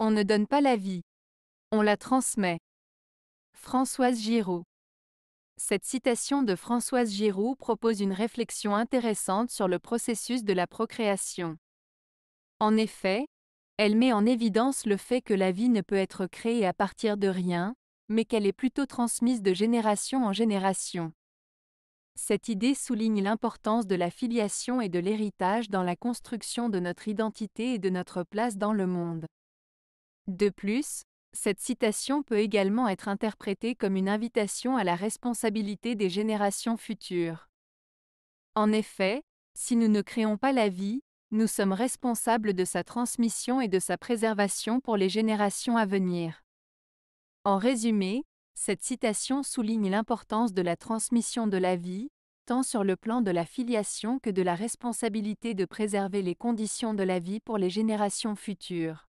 On ne donne pas la vie. On la transmet. Françoise Giraud. Cette citation de Françoise Giroud propose une réflexion intéressante sur le processus de la procréation. En effet, elle met en évidence le fait que la vie ne peut être créée à partir de rien, mais qu'elle est plutôt transmise de génération en génération. Cette idée souligne l'importance de la filiation et de l'héritage dans la construction de notre identité et de notre place dans le monde. De plus, cette citation peut également être interprétée comme une invitation à la responsabilité des générations futures. En effet, si nous ne créons pas la vie, nous sommes responsables de sa transmission et de sa préservation pour les générations à venir. En résumé, cette citation souligne l'importance de la transmission de la vie, tant sur le plan de la filiation que de la responsabilité de préserver les conditions de la vie pour les générations futures.